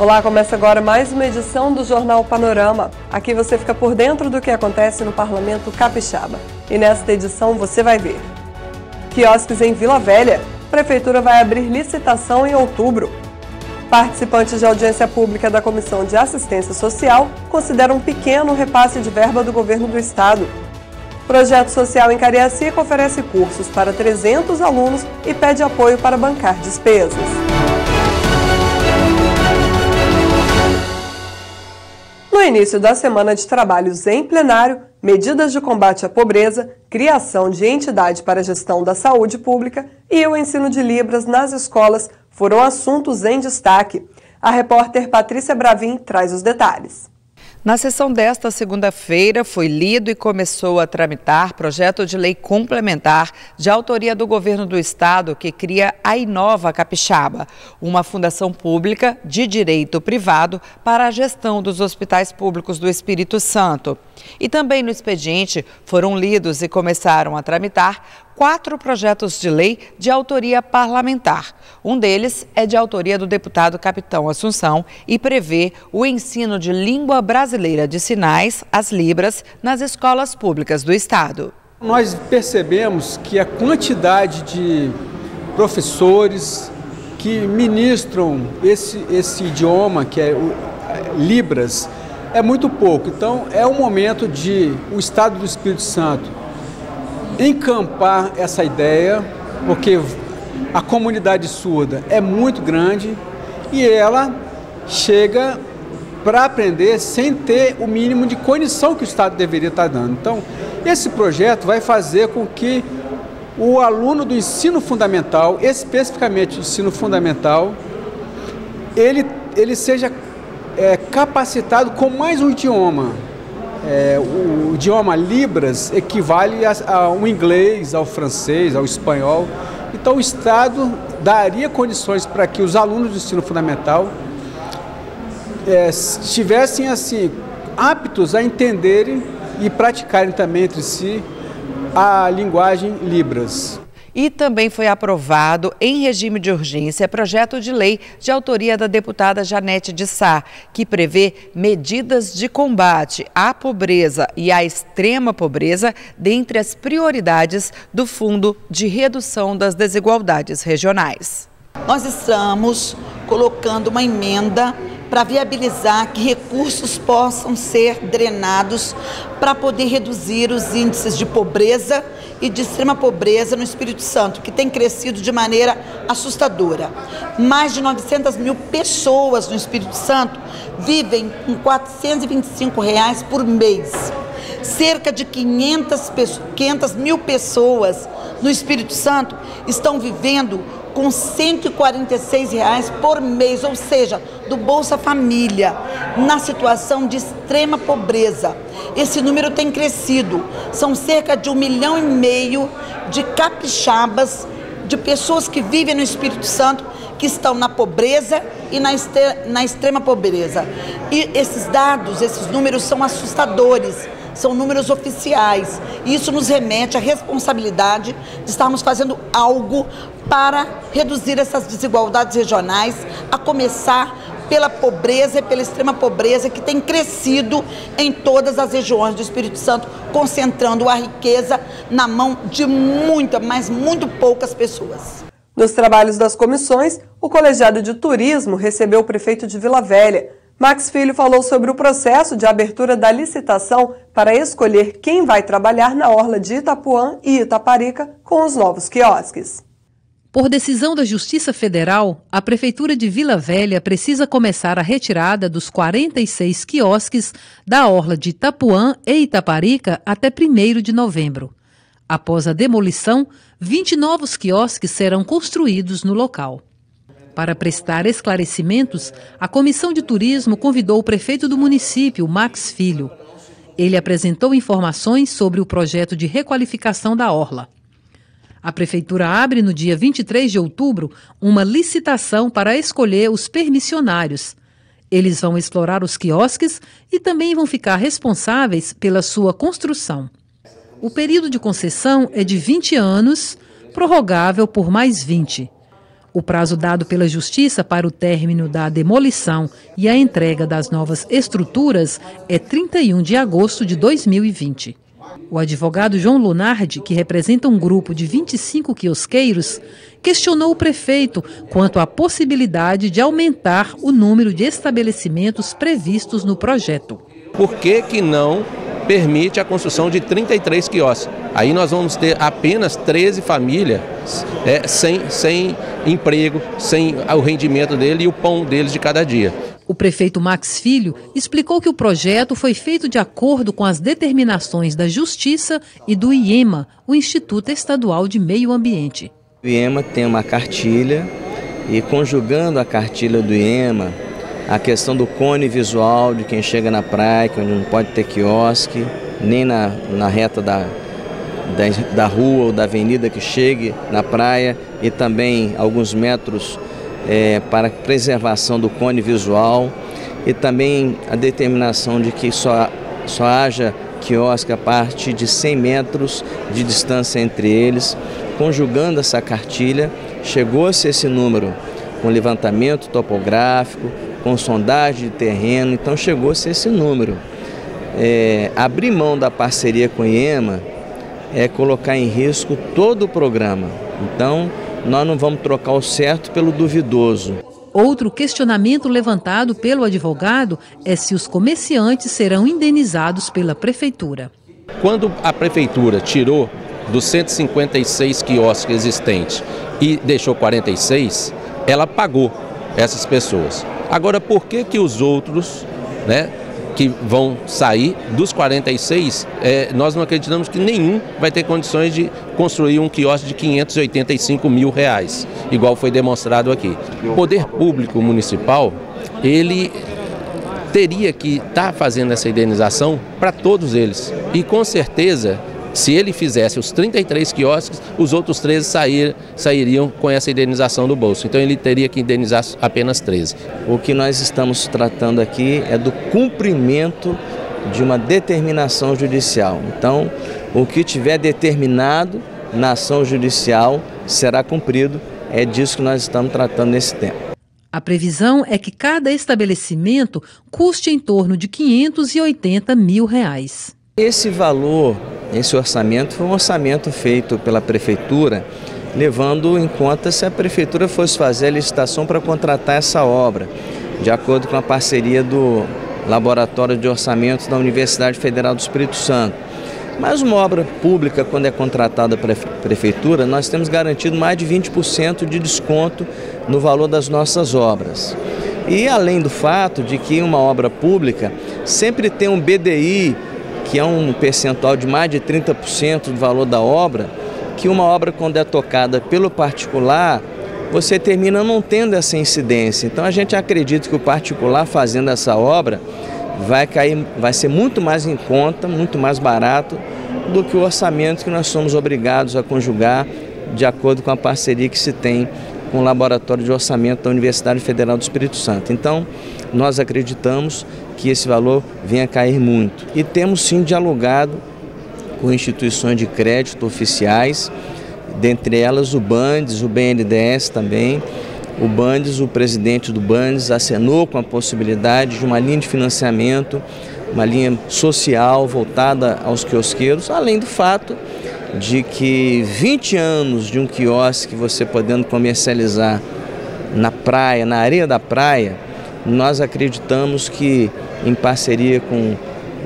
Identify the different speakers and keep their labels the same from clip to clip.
Speaker 1: Olá, começa agora mais uma edição do Jornal Panorama. Aqui você fica por dentro do que acontece no Parlamento Capixaba. E nesta edição você vai ver. Quiosques em Vila Velha. Prefeitura vai abrir licitação em outubro. Participantes de audiência pública da Comissão de Assistência Social consideram um pequeno repasse de verba do governo do estado. Projeto Social em Cariacica oferece cursos para 300 alunos e pede apoio para bancar despesas. Início da semana de trabalhos em plenário, medidas de combate à pobreza, criação de entidade para a gestão da saúde pública e o ensino de Libras nas escolas foram assuntos em destaque. A repórter Patrícia Bravin traz os detalhes.
Speaker 2: Na sessão desta segunda-feira, foi lido e começou a tramitar projeto de lei complementar de autoria do governo do estado que cria a Inova Capixaba, uma fundação pública de direito privado para a gestão dos hospitais públicos do Espírito Santo. E também no expediente foram lidos e começaram a tramitar quatro projetos de lei de autoria parlamentar. Um deles é de autoria do deputado Capitão Assunção e prevê o ensino de língua brasileira de sinais, as Libras, nas escolas públicas do Estado.
Speaker 3: Nós percebemos que a quantidade de professores que ministram esse, esse idioma, que é o Libras, é muito pouco. Então, é o momento de o Estado do Espírito Santo encampar essa ideia, porque a comunidade surda é muito grande e ela chega para aprender sem ter o mínimo de condição que o Estado deveria estar dando. Então, esse projeto vai fazer com que o aluno do ensino fundamental, especificamente do ensino fundamental, ele, ele seja é, capacitado com mais um idioma é, o idioma Libras equivale a, a um inglês, ao francês, ao espanhol. Então o Estado daria condições para que os alunos do ensino fundamental é, estivessem assim aptos a entenderem e praticarem também entre si a linguagem Libras.
Speaker 2: E também foi aprovado, em regime de urgência, projeto de lei de autoria da deputada Janete de Sá, que prevê medidas de combate à pobreza e à extrema pobreza dentre as prioridades do Fundo de Redução das Desigualdades Regionais.
Speaker 4: Nós estamos colocando uma emenda para viabilizar que recursos possam ser drenados para poder reduzir os índices de pobreza e de extrema pobreza no Espírito Santo, que tem crescido de maneira assustadora. Mais de 900 mil pessoas no Espírito Santo vivem com 425 reais por mês. Cerca de 500, 500 mil pessoas no Espírito Santo estão vivendo com 146 reais por mês, ou seja, do Bolsa Família, na situação de extrema pobreza. Esse número tem crescido. São cerca de um milhão e meio de capixabas, de pessoas que vivem no Espírito Santo, que estão na pobreza e na, na extrema pobreza. E esses dados, esses números são assustadores são números oficiais. E isso nos remete à responsabilidade de estarmos fazendo algo para reduzir essas desigualdades regionais, a começar pela pobreza e pela extrema pobreza que tem crescido em todas as regiões do Espírito Santo, concentrando a riqueza na mão de muita, mas muito poucas pessoas.
Speaker 1: Nos trabalhos das comissões, o Colegiado de Turismo recebeu o prefeito de Vila Velha. Max Filho falou sobre o processo de abertura da licitação para escolher quem vai trabalhar na orla de Itapuã e Itaparica com os novos quiosques.
Speaker 5: Por decisão da Justiça Federal, a Prefeitura de Vila Velha precisa começar a retirada dos 46 quiosques da orla de Itapuã e Itaparica até 1 de novembro. Após a demolição, 20 novos quiosques serão construídos no local. Para prestar esclarecimentos, a Comissão de Turismo convidou o prefeito do município, Max Filho. Ele apresentou informações sobre o projeto de requalificação da orla. A Prefeitura abre no dia 23 de outubro uma licitação para escolher os permissionários. Eles vão explorar os quiosques e também vão ficar responsáveis pela sua construção. O período de concessão é de 20 anos, prorrogável por mais 20. O prazo dado pela Justiça para o término da demolição e a entrega das novas estruturas é 31 de agosto de 2020. O advogado João Lunardi, que representa um grupo de 25 quiosqueiros, questionou o prefeito quanto à possibilidade de aumentar o número de estabelecimentos previstos no projeto.
Speaker 6: Por que, que não permite a construção de 33 quiosques? Aí nós vamos ter apenas 13 famílias é, sem, sem emprego, sem o rendimento dele e o pão deles de cada dia.
Speaker 5: O prefeito Max Filho explicou que o projeto foi feito de acordo com as determinações da Justiça e do IEMA, o Instituto Estadual de Meio Ambiente.
Speaker 7: O IEMA tem uma cartilha e conjugando a cartilha do IEMA, a questão do cone visual de quem chega na praia, onde não pode ter quiosque, nem na, na reta da, da rua ou da avenida que chegue na praia e também alguns metros é, para preservação do cone visual e também a determinação de que só, só haja quiosque a partir de 100 metros de distância entre eles. Conjugando essa cartilha, chegou-se esse número com levantamento topográfico, com sondagem de terreno, então chegou-se esse número. É, abrir mão da parceria com o IEMA é colocar em risco todo o programa. Então, nós não vamos trocar o certo pelo duvidoso.
Speaker 5: Outro questionamento levantado pelo advogado é se os comerciantes serão indenizados pela prefeitura.
Speaker 6: Quando a prefeitura tirou dos 156 quiosques existentes e deixou 46, ela pagou essas pessoas. Agora, por que que os outros, né, que vão sair, dos 46, é, nós não acreditamos que nenhum vai ter condições de construir um quiosque de 585 mil reais, igual foi demonstrado aqui. O poder público municipal, ele teria que estar tá fazendo essa indenização para todos eles. E com certeza se ele fizesse os 33 quiosques, os outros 13 sair, sairiam com essa indenização do bolso. Então ele teria que indenizar apenas 13.
Speaker 7: O que nós estamos tratando aqui é do cumprimento de uma determinação judicial. Então, o que tiver determinado na ação judicial será cumprido. É disso que nós estamos tratando nesse tempo.
Speaker 5: A previsão é que cada estabelecimento custe em torno de 580 mil reais.
Speaker 7: Esse valor esse orçamento foi um orçamento feito pela prefeitura, levando em conta se a prefeitura fosse fazer a licitação para contratar essa obra, de acordo com a parceria do Laboratório de Orçamentos da Universidade Federal do Espírito Santo. Mas uma obra pública, quando é contratada para a prefeitura, nós temos garantido mais de 20% de desconto no valor das nossas obras. E além do fato de que uma obra pública sempre tem um BDI que é um percentual de mais de 30% do valor da obra, que uma obra quando é tocada pelo particular, você termina não tendo essa incidência. Então a gente acredita que o particular fazendo essa obra vai cair, vai ser muito mais em conta, muito mais barato do que o orçamento que nós somos obrigados a conjugar de acordo com a parceria que se tem com o Laboratório de Orçamento da Universidade Federal do Espírito Santo. Então, nós acreditamos que esse valor venha a cair muito. E temos sim dialogado com instituições de crédito oficiais, dentre elas o Bandes, o BNDES também. O Bandes, o presidente do Bandes, acenou com a possibilidade de uma linha de financiamento, uma linha social voltada aos quiosqueiros, além do fato de que 20 anos de um quiosque você podendo comercializar na praia, na areia da praia, nós acreditamos que em parceria com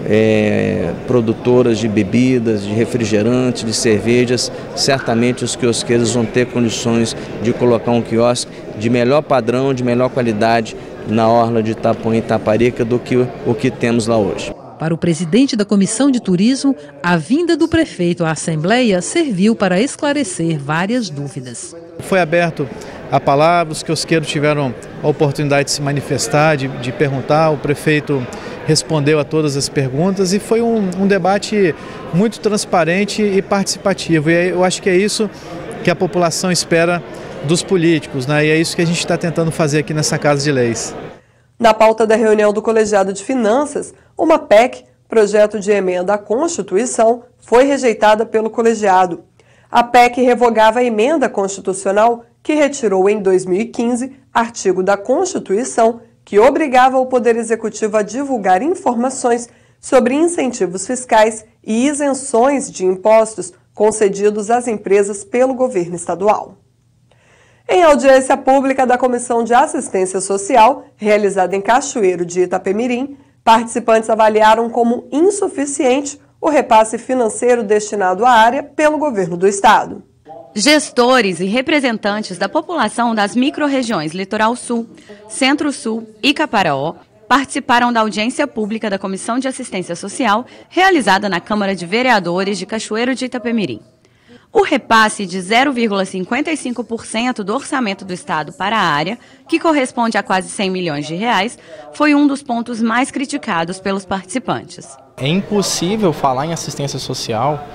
Speaker 7: é, produtoras de bebidas, de refrigerantes, de cervejas, certamente os quiosqueiros vão ter condições de colocar um quiosque de melhor padrão, de melhor qualidade na orla de Itapuã e Itaparica do que o que temos lá hoje.
Speaker 5: Para o presidente da Comissão de Turismo, a vinda do prefeito à Assembleia serviu para esclarecer várias dúvidas.
Speaker 8: Foi aberto a palavra, os quiosqueiros tiveram a oportunidade de se manifestar, de, de perguntar, o prefeito respondeu a todas as perguntas e foi um, um debate muito transparente e participativo. E eu acho que é isso que a população espera dos políticos, né? e é isso que a gente está tentando fazer aqui nessa Casa de Leis.
Speaker 1: Na pauta da reunião do Colegiado de Finanças, uma PEC, projeto de emenda à Constituição, foi rejeitada pelo colegiado. A PEC revogava a emenda constitucional que retirou em 2015 artigo da Constituição que obrigava o Poder Executivo a divulgar informações sobre incentivos fiscais e isenções de impostos concedidos às empresas pelo governo estadual. Em audiência pública da Comissão de Assistência Social, realizada em Cachoeiro de Itapemirim, participantes avaliaram como insuficiente o repasse financeiro destinado à área pelo governo do estado.
Speaker 9: Gestores e representantes da população das microrregiões Litoral Sul, Centro-Sul e Caparaó participaram da audiência pública da Comissão de Assistência Social realizada na Câmara de Vereadores de Cachoeiro de Itapemirim. O repasse de 0,55% do orçamento do Estado para a área, que corresponde a quase 100 milhões de reais, foi um dos pontos mais criticados pelos participantes.
Speaker 10: É impossível falar em assistência social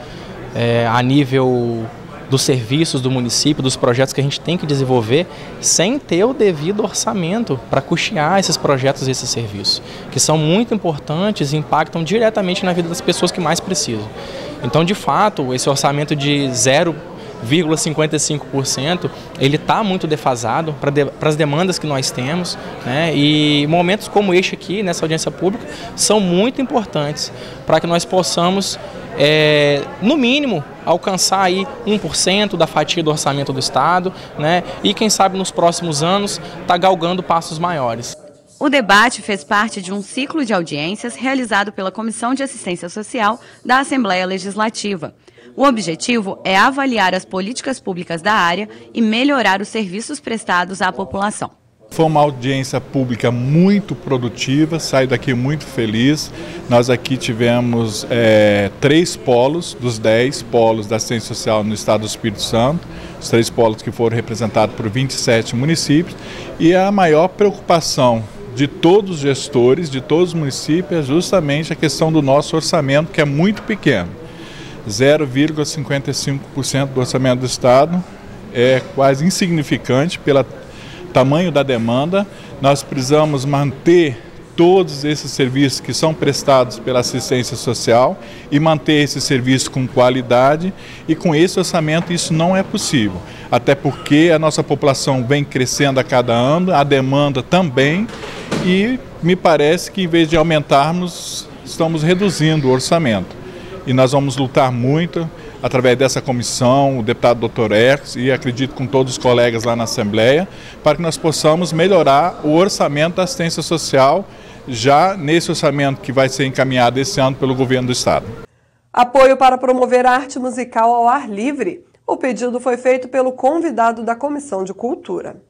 Speaker 10: é, a nível dos serviços do município, dos projetos que a gente tem que desenvolver, sem ter o devido orçamento para custear esses projetos e esses serviços, que são muito importantes e impactam diretamente na vida das pessoas que mais precisam. Então, de fato, esse orçamento de 0,55% ele está muito defasado para de, as demandas que nós temos né? e momentos como este aqui nessa audiência pública são muito importantes para que nós possamos é, no mínimo, alcançar aí 1% da fatia do orçamento do Estado, né? E quem sabe nos próximos anos tá galgando passos maiores.
Speaker 9: O debate fez parte de um ciclo de audiências realizado pela Comissão de Assistência Social da Assembleia Legislativa. O objetivo é avaliar as políticas públicas da área e melhorar os serviços prestados à população.
Speaker 11: Foi uma audiência pública muito produtiva, saio daqui muito feliz. Nós aqui tivemos é, três polos dos dez polos da assistência social no estado do Espírito Santo, os três polos que foram representados por 27 municípios, e a maior preocupação de todos os gestores, de todos os municípios, é justamente a questão do nosso orçamento, que é muito pequeno. 0,55% do orçamento do Estado é quase insignificante pela tamanho da demanda, nós precisamos manter todos esses serviços que são prestados pela assistência social e manter esse serviço com qualidade e com esse orçamento isso não é possível. Até porque a nossa população vem crescendo a cada ano, a demanda também e me parece que em vez de aumentarmos, estamos reduzindo o orçamento. E nós vamos lutar muito através dessa comissão, o deputado Dr. Erx e acredito com todos os colegas lá na Assembleia, para que nós possamos melhorar o orçamento da assistência social já nesse orçamento que vai ser encaminhado esse ano pelo governo do Estado.
Speaker 1: Apoio para promover a arte musical ao ar livre. O pedido foi feito pelo convidado da Comissão de Cultura.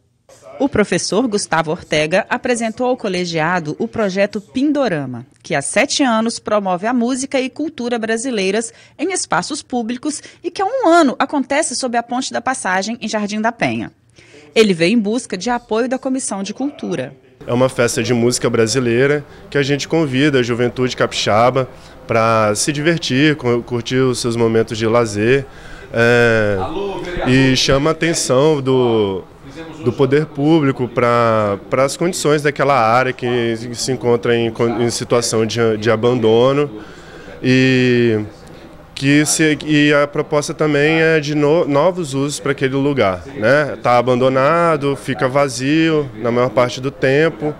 Speaker 12: O professor Gustavo Ortega apresentou ao colegiado o projeto Pindorama, que há sete anos promove a música e cultura brasileiras em espaços públicos e que há um ano acontece sob a Ponte da Passagem, em Jardim da Penha. Ele veio em busca de apoio da Comissão de Cultura.
Speaker 13: É uma festa de música brasileira que a gente convida a juventude capixaba para se divertir, curtir os seus momentos de lazer. É, e chama a atenção do, do poder público para as condições daquela área que se encontra em, em situação de, de abandono e que se, e a proposta também é de no, novos usos para aquele lugar, né? Está abandonado, fica vazio na maior parte do tempo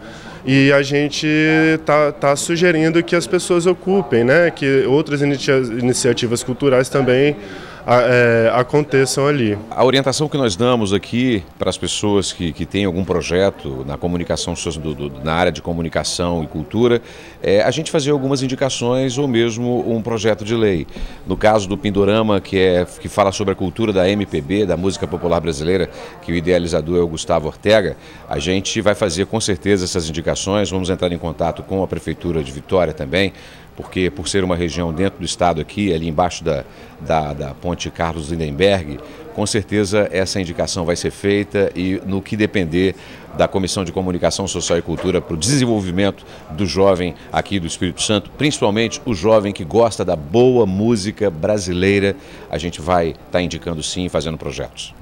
Speaker 13: e a gente está tá sugerindo que as pessoas ocupem, né? Que outras iniciativas culturais também é, aconteçam ali.
Speaker 6: A orientação que nós damos aqui para as pessoas que, que têm algum projeto na comunicação, do, do, na área de comunicação e cultura, é a gente fazer algumas indicações ou mesmo um projeto de lei. No caso do Pindorama, que, é, que fala sobre a cultura da MPB, da música popular brasileira, que o idealizador é o Gustavo Ortega, a gente vai fazer com certeza essas indicações, vamos entrar em contato com a Prefeitura de Vitória também, porque por ser uma região dentro do estado aqui, ali embaixo da, da, da ponte Carlos Lindenberg, com certeza essa indicação vai ser feita e no que depender da Comissão de Comunicação Social e Cultura para o desenvolvimento do jovem aqui do Espírito Santo, principalmente o jovem que gosta da boa música brasileira, a gente vai estar tá indicando sim fazendo projetos.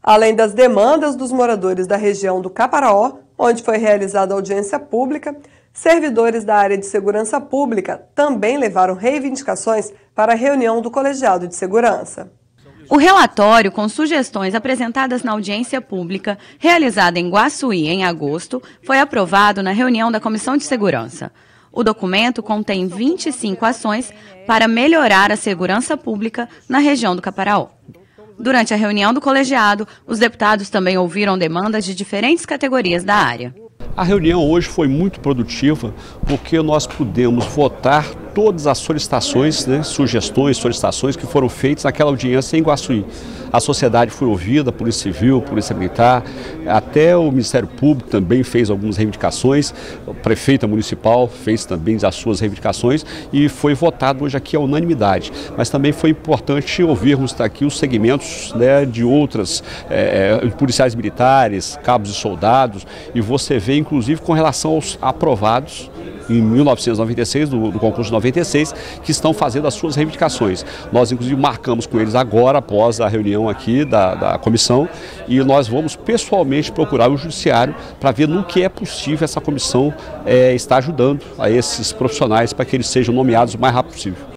Speaker 1: Além das demandas dos moradores da região do Caparaó, onde foi realizada audiência pública, Servidores da área de segurança pública também levaram reivindicações para a reunião do colegiado de segurança.
Speaker 9: O relatório, com sugestões apresentadas na audiência pública realizada em Guaçuí em agosto, foi aprovado na reunião da Comissão de Segurança. O documento contém 25 ações para melhorar a segurança pública na região do Caparaó. Durante a reunião do colegiado, os deputados também ouviram demandas de diferentes categorias da área.
Speaker 14: A reunião hoje foi muito produtiva porque nós pudemos votar todas as solicitações, né, sugestões, solicitações que foram feitas naquela audiência em Guaçuí. A sociedade foi ouvida, a Polícia Civil, a Polícia Militar, até o Ministério Público também fez algumas reivindicações, a prefeita municipal fez também as suas reivindicações e foi votado hoje aqui a unanimidade. Mas também foi importante ouvirmos aqui os segmentos né, de outras é, policiais militares, cabos e soldados, e você vê inclusive com relação aos aprovados em 1996, do, do, concurso 96, que estão fazendo as suas reivindicações. Nós, inclusive, marcamos com eles agora, após a reunião aqui da, da comissão, e nós vamos pessoalmente procurar o judiciário para ver no que é possível essa comissão é, estar ajudando a esses profissionais para que eles sejam nomeados o mais rápido possível.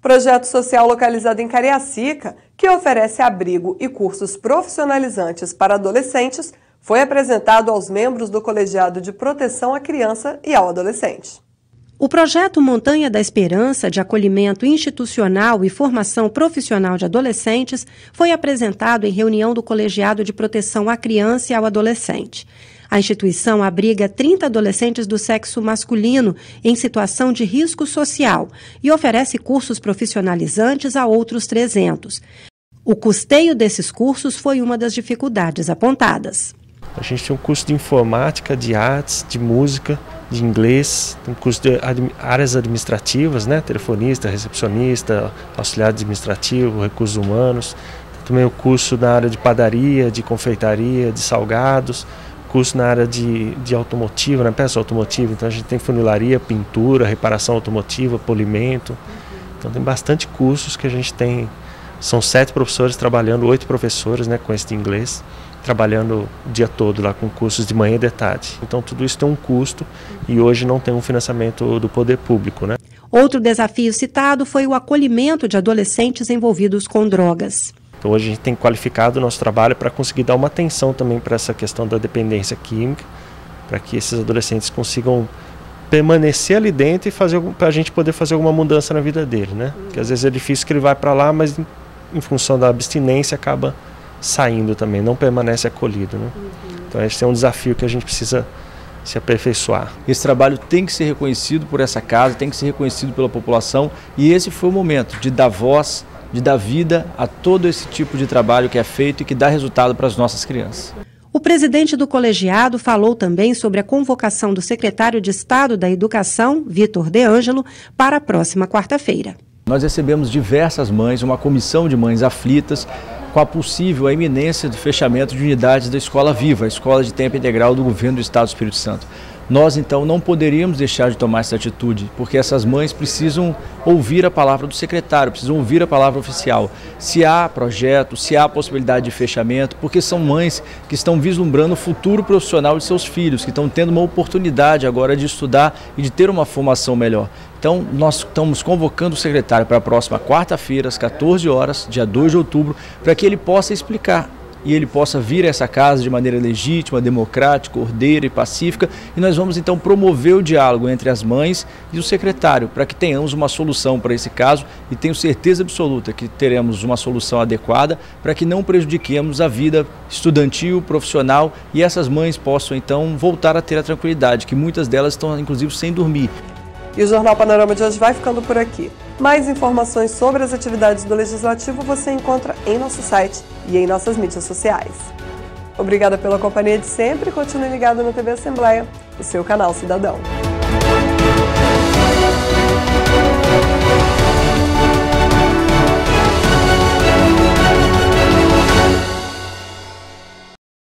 Speaker 1: Projeto social localizado em Cariacica, que oferece abrigo e cursos profissionalizantes para adolescentes, foi apresentado aos membros do Colegiado de Proteção à Criança e ao Adolescente.
Speaker 15: O projeto Montanha da Esperança de acolhimento institucional e formação profissional de adolescentes foi apresentado em reunião do Colegiado de Proteção à Criança e ao Adolescente. A instituição abriga 30 adolescentes do sexo masculino em situação de risco social e oferece cursos profissionalizantes a outros 300. O custeio desses cursos foi uma das dificuldades apontadas.
Speaker 16: A gente tem um curso de informática, de artes, de música, de inglês, tem um curso de áreas administrativas, né? telefonista, recepcionista, auxiliar administrativo, recursos humanos. Tem também o curso na área de padaria, de confeitaria, de salgados, curso na área de, de automotiva, né? peça automotiva. Então a gente tem funilaria, pintura, reparação automotiva, polimento. Então tem bastante cursos que a gente tem. São sete professores trabalhando, oito professores né, com esse de inglês trabalhando o dia todo lá com cursos de manhã e de tarde. Então tudo isso tem um custo e hoje não tem um financiamento do poder público, né?
Speaker 15: Outro desafio citado foi o acolhimento de adolescentes envolvidos com drogas.
Speaker 16: Então hoje a gente tem qualificado o nosso trabalho para conseguir dar uma atenção também para essa questão da dependência química, para que esses adolescentes consigam permanecer ali dentro e fazer para a gente poder fazer alguma mudança na vida dele, né? Porque às vezes é difícil que ele vai para lá, mas em função da abstinência acaba saindo também, não permanece acolhido. Né? Uhum. Então, esse é um desafio que a gente precisa se aperfeiçoar.
Speaker 17: Esse trabalho tem que ser reconhecido por essa casa, tem que ser reconhecido pela população e esse foi o momento de dar voz, de dar vida a todo esse tipo de trabalho que é feito e que dá resultado para as nossas crianças.
Speaker 15: O presidente do colegiado falou também sobre a convocação do secretário de Estado da Educação, Vitor De Angelo, para a próxima quarta-feira.
Speaker 17: Nós recebemos diversas mães, uma comissão de mães aflitas, com a possível a iminência do fechamento de unidades da Escola Viva, a escola de tempo integral do governo do Estado do Espírito Santo. Nós então não poderíamos deixar de tomar essa atitude, porque essas mães precisam ouvir a palavra do secretário, precisam ouvir a palavra oficial. Se há projeto, se há possibilidade de fechamento, porque são mães que estão vislumbrando o futuro profissional de seus filhos, que estão tendo uma oportunidade agora de estudar e de ter uma formação melhor. Então, nós estamos convocando o secretário para a próxima quarta-feira, às 14 horas, dia 2 de outubro, para que ele possa explicar e ele possa vir a essa casa de maneira legítima, democrática, ordeira e pacífica. E nós vamos então promover o diálogo entre as mães e o secretário para que tenhamos uma solução para esse caso e tenho certeza absoluta que teremos uma solução adequada para que não prejudiquemos a vida estudantil, profissional e essas mães possam então voltar a ter a tranquilidade, que muitas delas estão inclusive sem dormir.
Speaker 1: E o Jornal Panorama de hoje vai ficando por aqui. Mais informações sobre as atividades do Legislativo você encontra em nosso site e em nossas mídias sociais. Obrigada pela companhia de sempre e continue ligado na TV Assembleia, o seu canal cidadão.